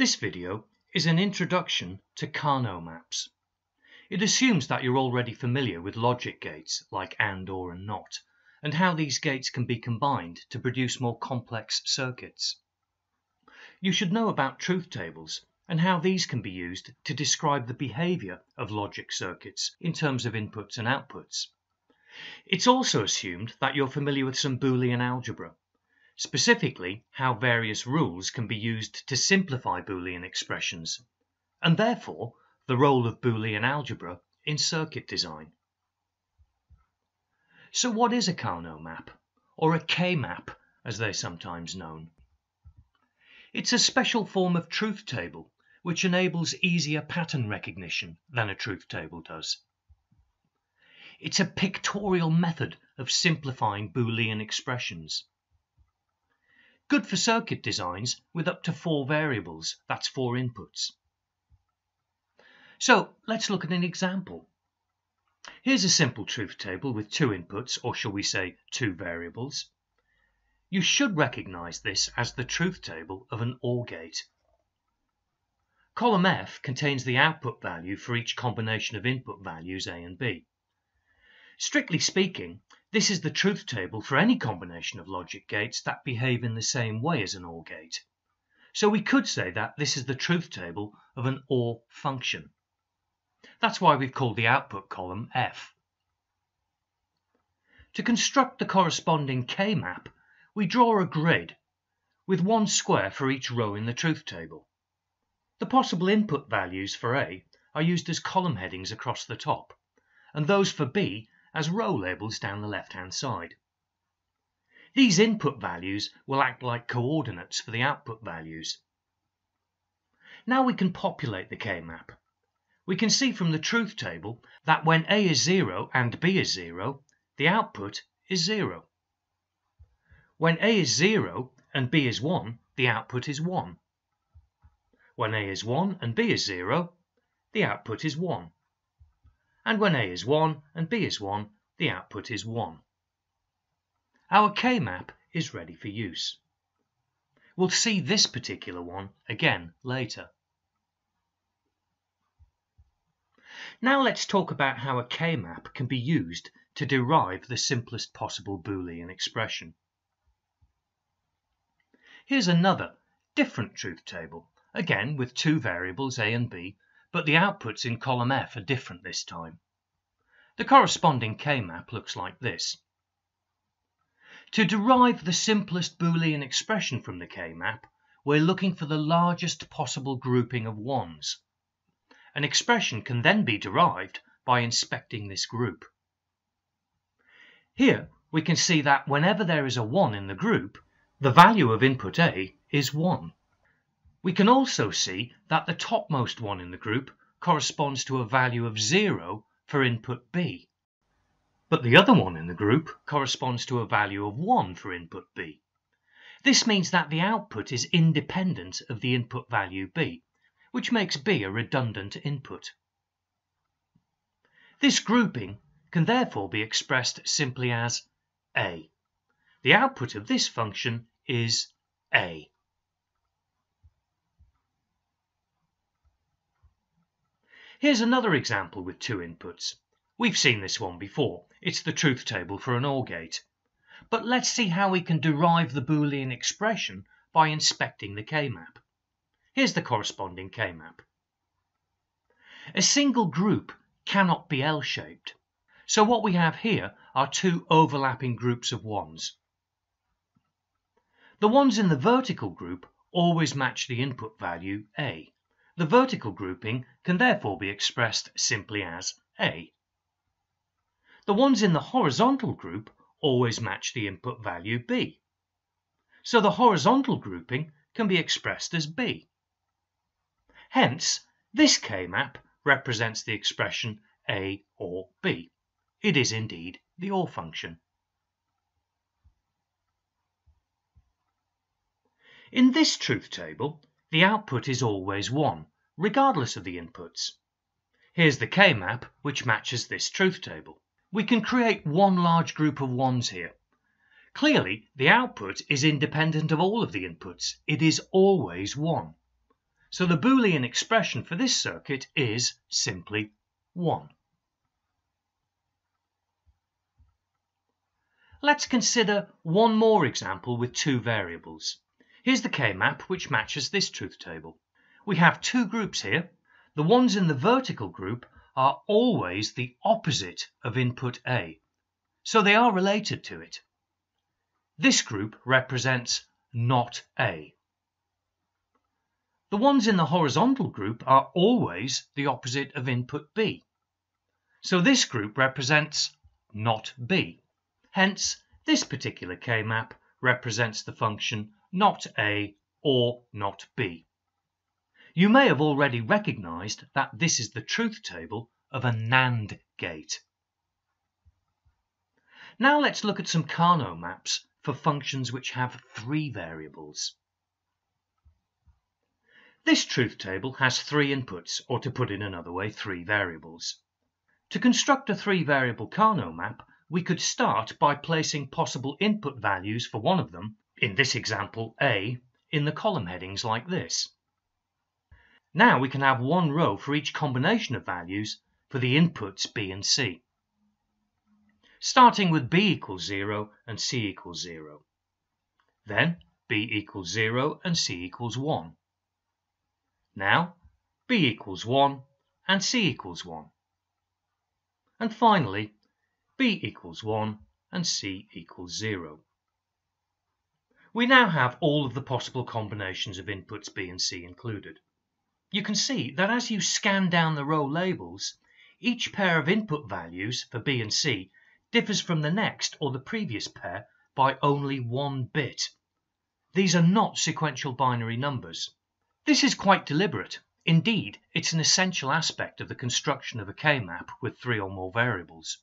This video is an introduction to Karnaugh maps. It assumes that you're already familiar with logic gates like AND, OR and NOT, and how these gates can be combined to produce more complex circuits. You should know about truth tables and how these can be used to describe the behavior of logic circuits in terms of inputs and outputs. It's also assumed that you're familiar with some Boolean algebra specifically how various rules can be used to simplify Boolean expressions, and therefore the role of Boolean algebra in circuit design. So what is a Karnaugh map, or a K-map as they're sometimes known? It's a special form of truth table which enables easier pattern recognition than a truth table does. It's a pictorial method of simplifying Boolean expressions Good for circuit designs with up to four variables, that's four inputs. So let's look at an example. Here's a simple truth table with two inputs, or shall we say two variables. You should recognize this as the truth table of an OR gate. Column F contains the output value for each combination of input values A and B. Strictly speaking, this is the truth table for any combination of logic gates that behave in the same way as an OR gate. So we could say that this is the truth table of an OR function. That's why we've called the output column F. To construct the corresponding K-map, we draw a grid with one square for each row in the truth table. The possible input values for A are used as column headings across the top, and those for B as row labels down the left-hand side. These input values will act like coordinates for the output values. Now we can populate the K-map. We can see from the truth table that when A is 0 and B is 0, the output is 0. When A is 0 and B is 1, the output is 1. When A is 1 and B is 0, the output is 1 and when A is 1 and B is 1, the output is 1. Our K-map is ready for use. We'll see this particular one again later. Now let's talk about how a K-map can be used to derive the simplest possible Boolean expression. Here's another, different truth table, again with two variables A and B but the outputs in column F are different this time. The corresponding K-map looks like this. To derive the simplest Boolean expression from the K-map, we're looking for the largest possible grouping of ones. An expression can then be derived by inspecting this group. Here we can see that whenever there is a 1 in the group, the value of input A is 1. We can also see that the topmost one in the group corresponds to a value of 0 for input B, but the other one in the group corresponds to a value of 1 for input B. This means that the output is independent of the input value B, which makes B a redundant input. This grouping can therefore be expressed simply as A. The output of this function is A. Here's another example with two inputs. We've seen this one before. It's the truth table for an OR gate. But let's see how we can derive the Boolean expression by inspecting the K-map. Here's the corresponding K-map. A single group cannot be L-shaped. So what we have here are two overlapping groups of ones. The ones in the vertical group always match the input value A. The vertical grouping can therefore be expressed simply as A. The ones in the horizontal group always match the input value B. So the horizontal grouping can be expressed as B. Hence, this K-map represents the expression A or B. It is indeed the OR function. In this truth table, the output is always 1, regardless of the inputs. Here's the K-map, which matches this truth table. We can create one large group of ones here. Clearly, the output is independent of all of the inputs. It is always 1. So the Boolean expression for this circuit is simply 1. Let's consider one more example with two variables. Here's the K-map which matches this truth table. We have two groups here. The ones in the vertical group are always the opposite of input A, so they are related to it. This group represents not A. The ones in the horizontal group are always the opposite of input B. So this group represents not B. Hence, this particular K-map represents the function not A or not B. You may have already recognized that this is the truth table of a NAND gate. Now let's look at some Karnaugh maps for functions which have three variables. This truth table has three inputs, or to put it another way, three variables. To construct a three-variable Karnaugh map, we could start by placing possible input values for one of them, in this example A, in the column headings like this. Now we can have one row for each combination of values for the inputs B and C. Starting with B equals 0 and C equals 0. Then B equals 0 and C equals 1. Now, b equals 1 and c equals 1. And finally, b equals 1 and c equals 0. We now have all of the possible combinations of inputs b and c included. You can see that as you scan down the row labels, each pair of input values for b and c differs from the next or the previous pair by only one bit. These are not sequential binary numbers. This is quite deliberate. Indeed, it's an essential aspect of the construction of a K-map with three or more variables.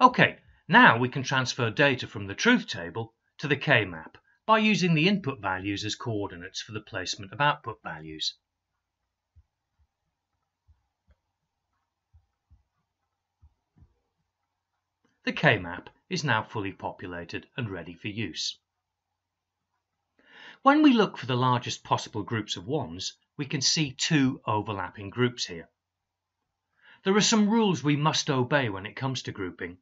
Okay, now we can transfer data from the truth table to the K-map by using the input values as coordinates for the placement of output values. The K-map is now fully populated and ready for use. When we look for the largest possible groups of ones, we can see two overlapping groups here. There are some rules we must obey when it comes to grouping.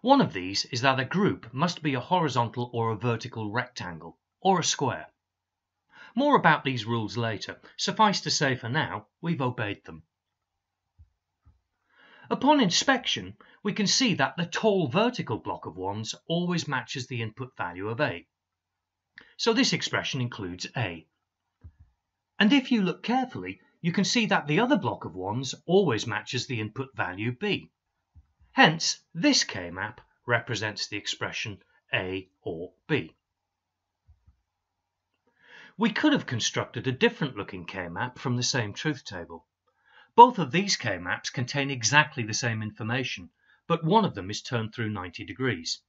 One of these is that a group must be a horizontal or a vertical rectangle, or a square. More about these rules later. Suffice to say for now, we've obeyed them. Upon inspection, we can see that the tall vertical block of ones always matches the input value of A. So this expression includes A. And if you look carefully, you can see that the other block of ones always matches the input value B. Hence, this K-map represents the expression A or B. We could have constructed a different looking K-map from the same truth table. Both of these K-maps contain exactly the same information, but one of them is turned through 90 degrees.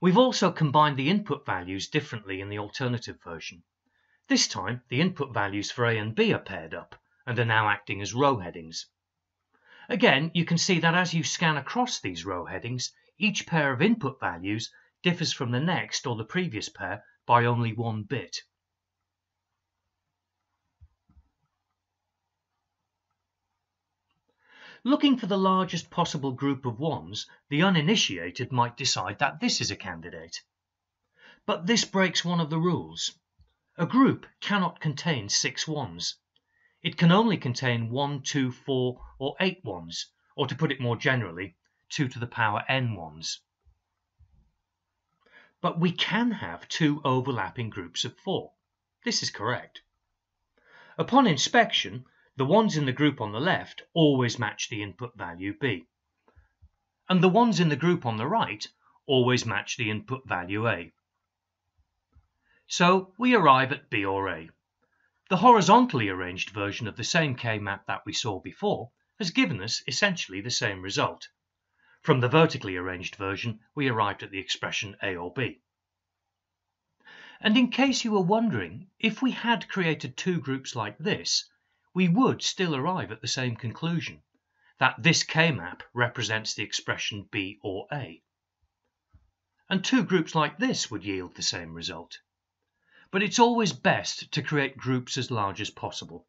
We've also combined the input values differently in the alternative version. This time, the input values for A and B are paired up and are now acting as row headings. Again, you can see that as you scan across these row headings, each pair of input values differs from the next or the previous pair by only one bit. Looking for the largest possible group of ones, the uninitiated might decide that this is a candidate. But this breaks one of the rules. A group cannot contain six ones. It can only contain one, two, four, or eight ones, or to put it more generally, 2 to the power n ones. But we can have two overlapping groups of four. This is correct. Upon inspection, the ones in the group on the left always match the input value B. And the ones in the group on the right always match the input value A. So we arrive at B or A. The horizontally arranged version of the same K-map that we saw before has given us essentially the same result. From the vertically arranged version, we arrived at the expression A or B. And in case you were wondering, if we had created two groups like this, we would still arrive at the same conclusion, that this K-map represents the expression B or A. And two groups like this would yield the same result. But it's always best to create groups as large as possible.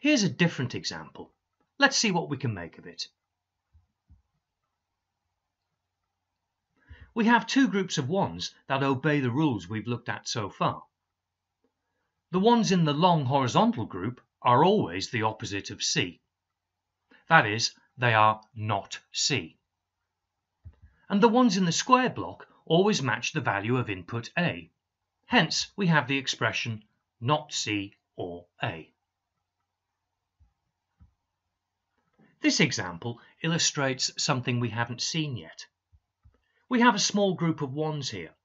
Here's a different example. Let's see what we can make of it. We have two groups of ones that obey the rules we've looked at so far. The ones in the long horizontal group are always the opposite of C. That is, they are not C. And the ones in the square block always match the value of input A. Hence, we have the expression not C or A. This example illustrates something we haven't seen yet. We have a small group of ones here.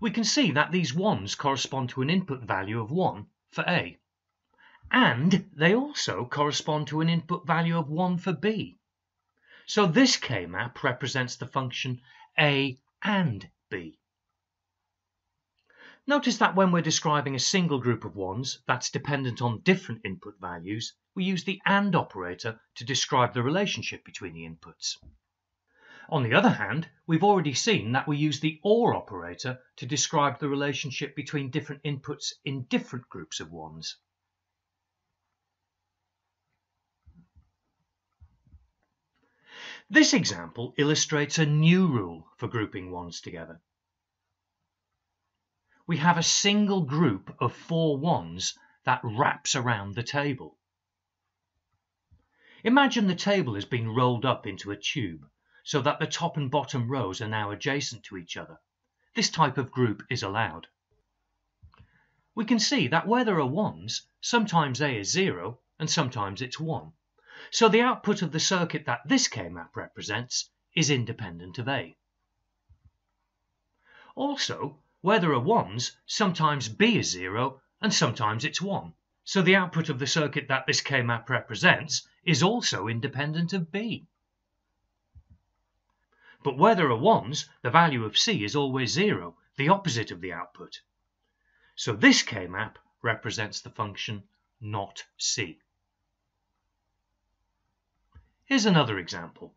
We can see that these ones correspond to an input value of 1 for A, and they also correspond to an input value of 1 for B. So this K-map represents the function A and B. Notice that when we're describing a single group of ones that's dependent on different input values, we use the AND operator to describe the relationship between the inputs. On the other hand, we've already seen that we use the OR operator to describe the relationship between different inputs in different groups of ones. This example illustrates a new rule for grouping ones together we have a single group of four ones that wraps around the table. Imagine the table has been rolled up into a tube so that the top and bottom rows are now adjacent to each other. This type of group is allowed. We can see that where there are ones, sometimes A is 0 and sometimes it's 1. So the output of the circuit that this K-map represents is independent of A. Also, where there are ones, sometimes B is 0 and sometimes it's 1. So the output of the circuit that this K-map represents is also independent of B. But where there are ones, the value of C is always 0, the opposite of the output. So this K-map represents the function not C. Here's another example.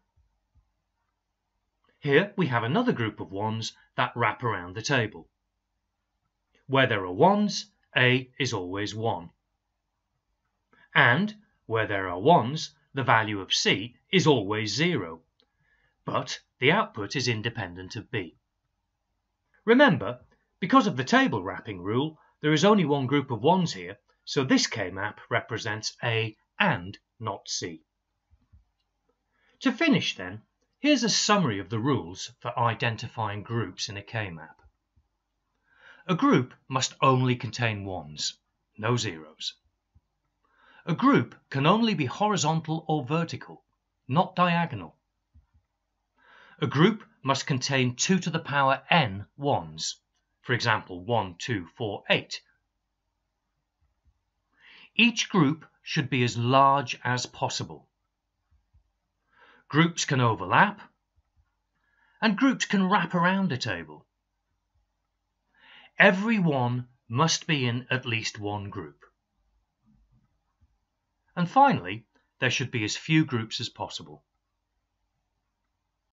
Here we have another group of ones that wrap around the table. Where there are ones, A is always 1. And where there are ones, the value of C is always 0, but the output is independent of B. Remember, because of the table wrapping rule, there is only one group of ones here, so this K-map represents A and not C. To finish then, here's a summary of the rules for identifying groups in a K-map. A group must only contain ones, no zeros. A group can only be horizontal or vertical, not diagonal. A group must contain 2 to the power n ones, for example 1, 2, 4, 8. Each group should be as large as possible. Groups can overlap, and groups can wrap around a table. Every one must be in at least one group. And finally, there should be as few groups as possible.